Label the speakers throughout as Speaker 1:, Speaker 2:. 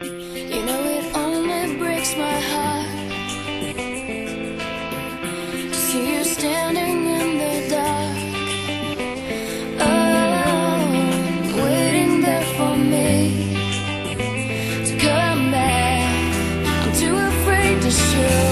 Speaker 1: You know it only breaks my heart to see you standing in the dark. Oh, waiting there for me to come back. I'm too afraid to show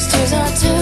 Speaker 1: These tears are too